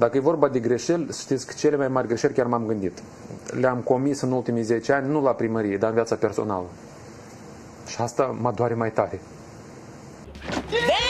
Dacă e vorba de greșeli, știți că cele mai mari greșeli chiar m-am gândit. Le-am comis în ultimii 10 ani, nu la primărie, dar în viața personală. Și asta mă doare mai tare. Yeah!